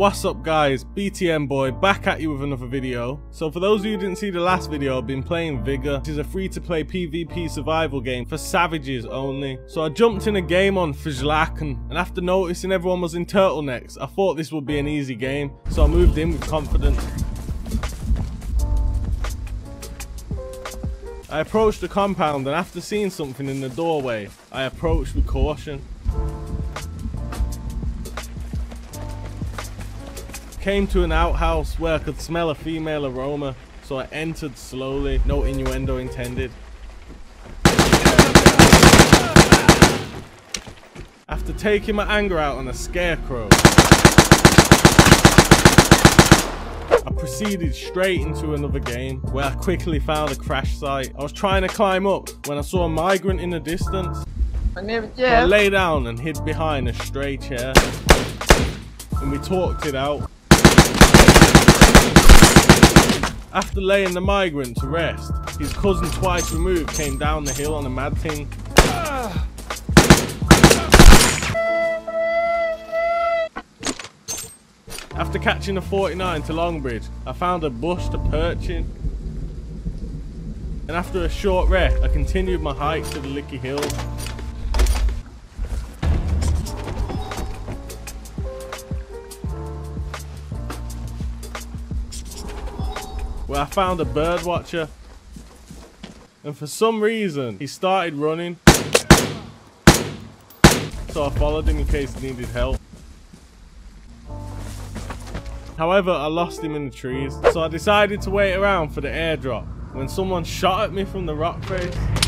What's up guys, BTM boy back at you with another video. So for those of you who didn't see the last video, I've been playing Vigor, which is a free to play PvP survival game for savages only. So I jumped in a game on Fzlaken, and after noticing everyone was in turtlenecks, I thought this would be an easy game, so I moved in with confidence. I approached the compound and after seeing something in the doorway, I approached with caution. Came to an outhouse where I could smell a female aroma, so I entered slowly, no innuendo intended. After taking my anger out on a scarecrow, I proceeded straight into another game where I quickly found a crash site. I was trying to climb up when I saw a migrant in the distance. Is So I lay down and hid behind a stray chair. And we talked it out. After laying the migrant to rest, his cousin twice removed came down the hill on a mad thing. After catching a 49 to Longbridge, I found a bush to perch in. And after a short rest, I continued my hike to the Lickey Hills. Where I found a bird watcher. And for some reason, he started running. So I followed him in case he needed help. However, I lost him in the trees. So I decided to wait around for the airdrop when someone shot at me from the rock face.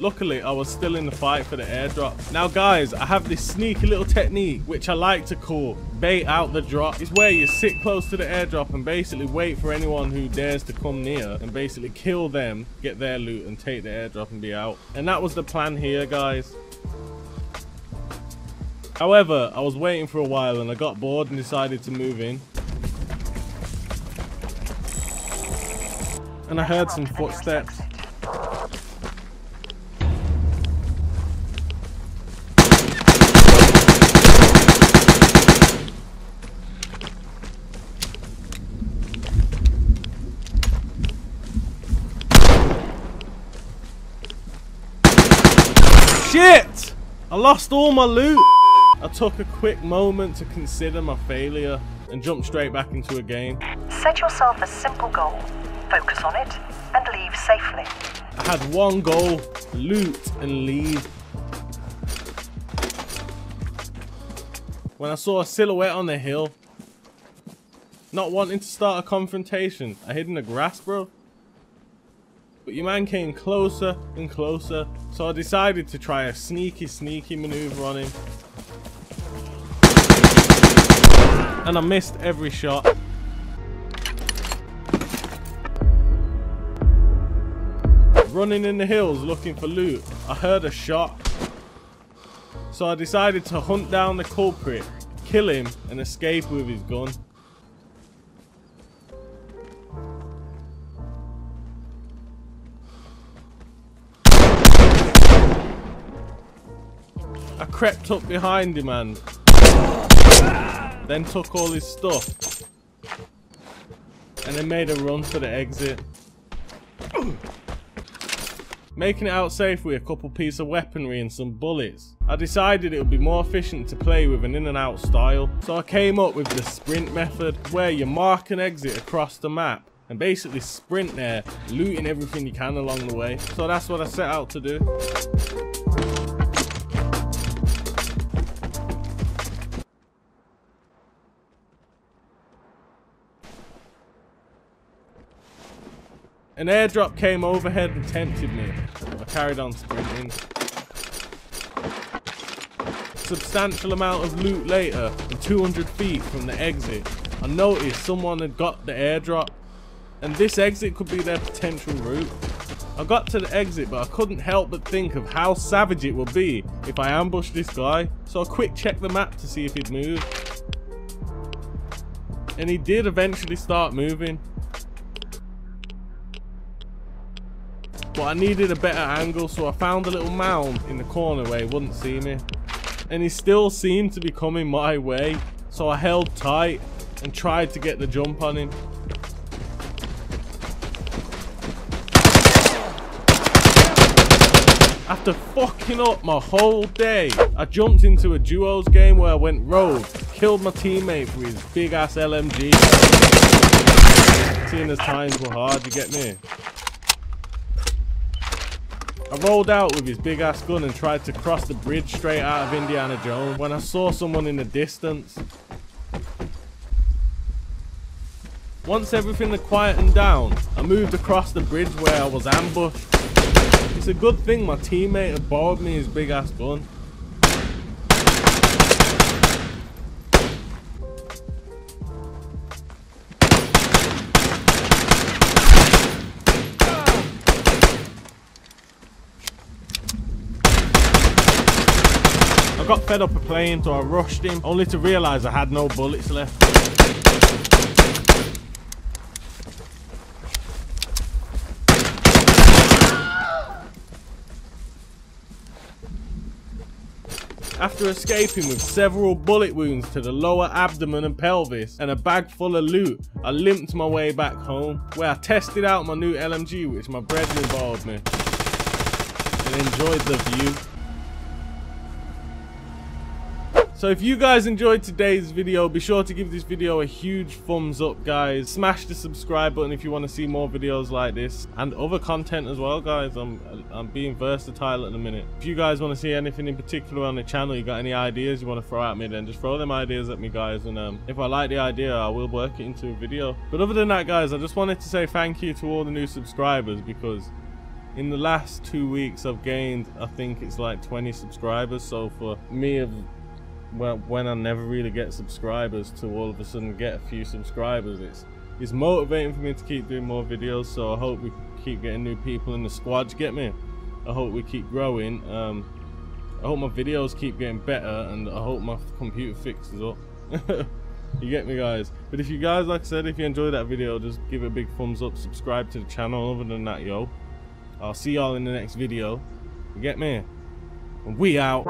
Luckily, I was still in the fight for the airdrop. Now guys, I have this sneaky little technique which I like to call bait out the drop. It's where you sit close to the airdrop and basically wait for anyone who dares to come near and basically kill them, get their loot and take the airdrop and be out. And that was the plan here guys. However, I was waiting for a while and I got bored and decided to move in. And I heard some footsteps. Shit! I lost all my loot! I took a quick moment to consider my failure and jumped straight back into a game. Set yourself a simple goal, focus on it, and leave safely. I had one goal, loot and leave. When I saw a silhouette on the hill, not wanting to start a confrontation, I hid in the grass, bro. But your man came closer and closer, so I decided to try a sneaky, sneaky maneuver on him. And I missed every shot. Running in the hills looking for loot, I heard a shot. So I decided to hunt down the culprit, kill him, and escape with his gun. I crept up behind him and then took all his stuff and then made a run for the exit. Making it out safe with a couple pieces of weaponry and some bullets, I decided it would be more efficient to play with an in and out style. So I came up with the sprint method, where you mark an exit across the map and basically sprint there, looting everything you can along the way. So that's what I set out to do. An airdrop came overhead and tempted me. I carried on sprinting. Substantial amount of loot later, and 200 feet from the exit, I noticed someone had got the airdrop. And this exit could be their potential route. I got to the exit, but I couldn't help but think of how savage it would be if I ambushed this guy. So I quick checked the map to see if he'd move. And he did eventually start moving. But I needed a better angle, so I found a little mound in the corner where he wouldn't see me. and he still seemed to be coming my way. So I held tight and tried to get the jump on him. After fucking up my whole day, I jumped into a duos game where I went rogue, killed my teammate for his big ass LMG. Seeing as times were hard, you get me? I rolled out with his big ass gun and tried to cross the bridge straight out of Indiana Jones when I saw someone in the distance. Once everything had quietened down, I moved across the bridge where I was ambushed. It's a good thing my teammate had borrowed me his big ass gun. Got fed up of playing so I rushed him only to realise I had no bullets left. After escaping with several bullet wounds to the lower abdomen and pelvis and a bag full of loot, I limped my way back home where I tested out my new LMG which my brethren borrowed me and enjoyed the view. So if you guys enjoyed today's video, be sure to give this video a huge thumbs up, guys. Smash the subscribe button if you want to see more videos like this and other content as well, guys. I'm I'm being versatile at the minute. If you guys want to see anything in particular on the channel, you got any ideas you want to throw at me, then just throw them ideas at me, guys. And um, if I like the idea, I will work it into a video. But other than that, guys, I just wanted to say thank you to all the new subscribers because in the last two weeks I've gained I think it's like 20 subscribers so for me of well, when I never really get subscribers to all of a sudden get a few subscribers, it's it's motivating for me to keep doing more videos. So I hope we keep getting new people in the squad. get me? I hope we keep growing. Um, I hope my videos keep getting better, and I hope my computer fixes up. you get me, guys? But if you guys, like I said, if you enjoyed that video, just give it a big thumbs up, subscribe to the channel. Other than that, yo, I'll see y'all in the next video. You get me? We out.